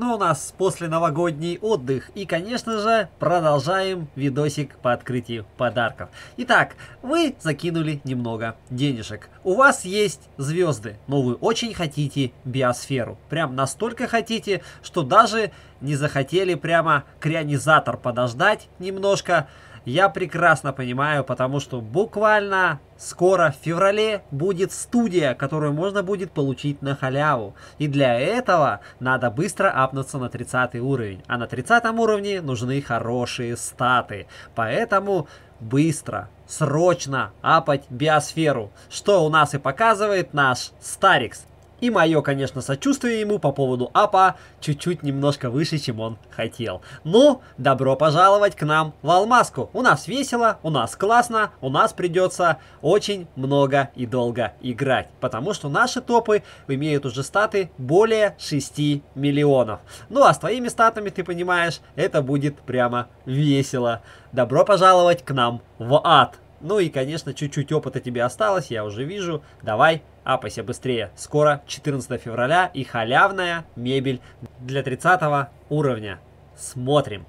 Ну, у нас после новогодний отдых. И, конечно же, продолжаем видосик по открытию подарков. Итак, вы закинули немного денежек. У вас есть звезды, но вы очень хотите биосферу. Прям настолько хотите, что даже не захотели прямо крионизатор подождать немножко. Я прекрасно понимаю, потому что буквально скоро в феврале будет студия, которую можно будет получить на халяву. И для этого надо быстро апнуться на 30 уровень. А на 30 уровне нужны хорошие статы. Поэтому быстро, срочно апать биосферу. Что у нас и показывает наш Старикс. И мое, конечно, сочувствие ему по поводу апа чуть-чуть немножко выше, чем он хотел. Ну, добро пожаловать к нам в Алмазку. У нас весело, у нас классно, у нас придется очень много и долго играть. Потому что наши топы имеют уже статы более 6 миллионов. Ну а с твоими статами, ты понимаешь, это будет прямо весело. Добро пожаловать к нам в ад. Ну и, конечно, чуть-чуть опыта тебе осталось, я уже вижу. Давай, апайся быстрее. Скоро 14 февраля и халявная мебель для 30 уровня. Смотрим.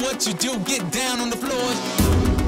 What you do, get down on the floor.